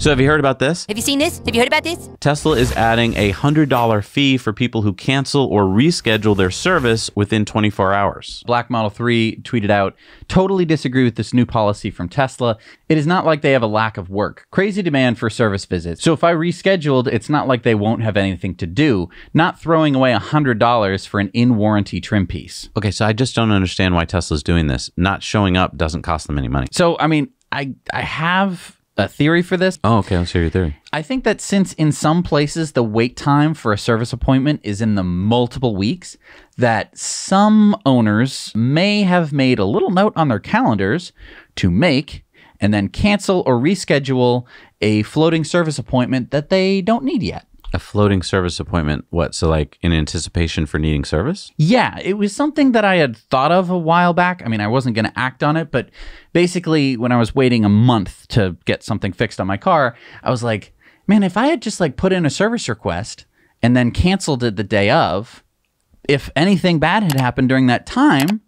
So, have you heard about this? Have you seen this? Have you heard about this? Tesla is adding a $100 fee for people who cancel or reschedule their service within 24 hours. Black Model 3 tweeted out, totally disagree with this new policy from Tesla. It is not like they have a lack of work. Crazy demand for service visits. So if I rescheduled, it's not like they won't have anything to do. Not throwing away $100 for an in warranty trim piece. Okay, so I just don't understand why Tesla's doing this. Not showing up doesn't cost them any money. So, I mean, I, I have a theory for this. Oh, okay, let's hear your theory. I think that since in some places the wait time for a service appointment is in the multiple weeks, that some owners may have made a little note on their calendars to make and then cancel or reschedule a floating service appointment that they don't need yet. A floating service appointment. What? So, like in anticipation for needing service? Yeah, it was something that I had thought of a while back. I mean, I wasn't going to act on it, but basically, when I was waiting a month to get something fixed on my car, I was like, man, if I had just like put in a service request and then canceled it the day of, if anything bad had happened during that time,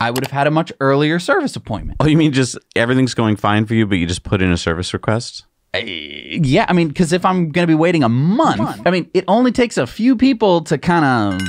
I would have had a much earlier service appointment. Oh, you mean just everything's going fine for you, but you just put in a service request? Uh, yeah, I mean, because if I'm going to be waiting a month, I mean, it only takes a few people to kind of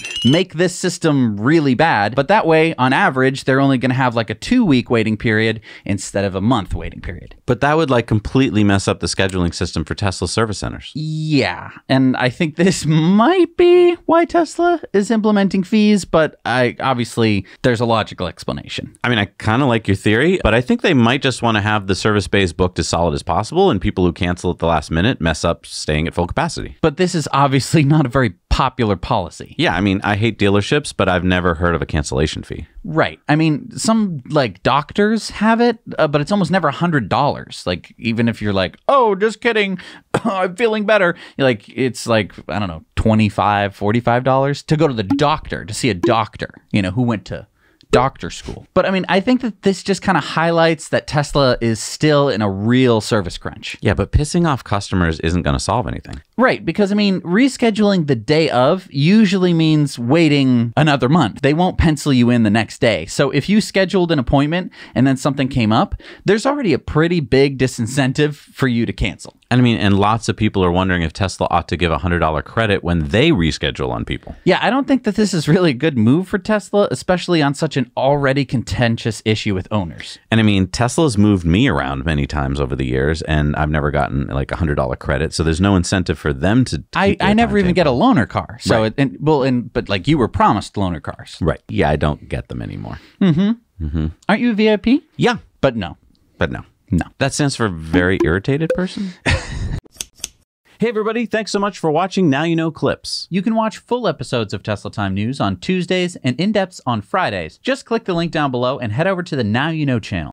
make this system really bad. But that way, on average, they're only going to have like a two week waiting period instead of a month waiting period. But that would like completely mess up the scheduling system for Tesla service centers. Yeah. And I think this might be why Tesla is implementing fees, but I obviously there's a logical explanation. I mean, I kind of like your theory, but I think they might just want to have the service base booked as solid as possible, and people who cancel at the last minute mess up staying at full capacity. But this is obviously not a very popular policy. Yeah, I mean, I hate dealerships, but I've never heard of a cancellation fee. Right. I mean, some like doctors have it, uh, but it's almost never a hundred dollars. Like even if you're like, oh, just kidding, I'm feeling better. Like it's like I don't know, 25 45 dollars to go to the doctor to see a doctor. You know who went to doctor school. But I mean, I think that this just kind of highlights that Tesla is still in a real service crunch. Yeah, but pissing off customers isn't going to solve anything. Right, because I mean, rescheduling the day of usually means waiting another month. They won't pencil you in the next day. So if you scheduled an appointment and then something came up, there's already a pretty big disincentive for you to cancel. And I mean, and lots of people are wondering if Tesla ought to give a $100 credit when they reschedule on people. Yeah, I don't think that this is really a good move for Tesla, especially on such an already contentious issue with owners. And I mean, Tesla's moved me around many times over the years, and I've never gotten like a $100 credit. So there's no incentive for them to. I, I never even get a loaner car. So Right. it, and, well, and but like you were promised loaner cars, Right. Yeah, I don't get them anymore. Mm-hmm. Mm-hmm. Aren't you a VIP? Yeah, But no, but no. no. That stands for very irritated person. hey, everybody. Thanks so much for watching Now You Know Clips. You can watch full episodes of Tesla Time News on Tuesdays and in depths on Fridays. Just click the link down below and head over to the Now You Know channel.